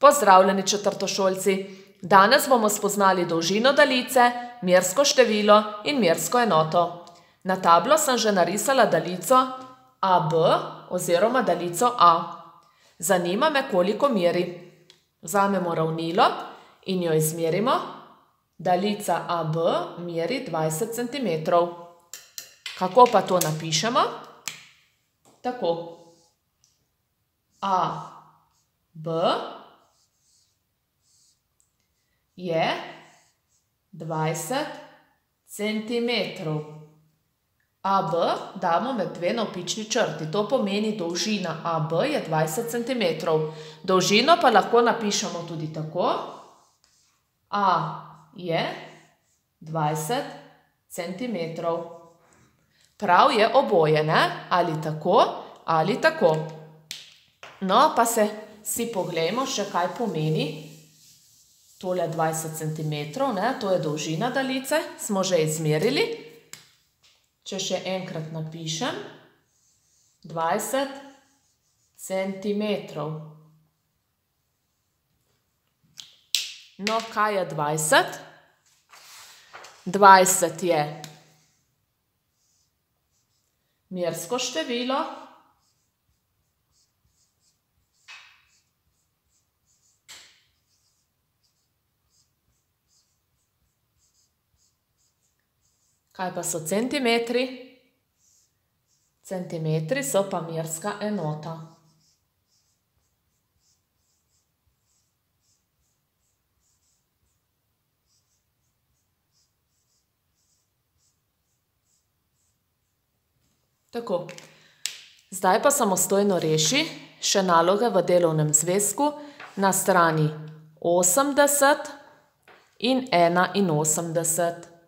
Pozdravljeni četrtošolci! Danes bomo spoznali dolžino daljice, mersko število in mersko enoto. Na tablo sem že narisala daljico AB oziroma daljico A. Zanima me, koliko meri. Vzamemo ravnilo in jo izmerimo. Daljica AB meri dvajset centimetrov. Kako pa to napišemo? Tako. AB je dvajset centimetrov. AB damo med dve navpični črti. To pomeni, dolžina AB je dvajset centimetrov. Dolžino pa lahko napišemo tudi tako. A je dvajset centimetrov. Prav je oboje, ne? Ali tako ali tako. No, pa se si poglejmo še, kaj pomeni tole dvajset centimetrov, ne, to je dolžina daljice, smo že izmerili. Če še enkrat napišem, dvajset centimetrov. No, kaj je dvajset? Dvajset je mersko število. Kaj pa so centimetri? Centimetri so pa merska enota. Tako. Zdaj pa samostojno reši še naloge v delovnem zvezku na strani osemdeset in enainosemdeset.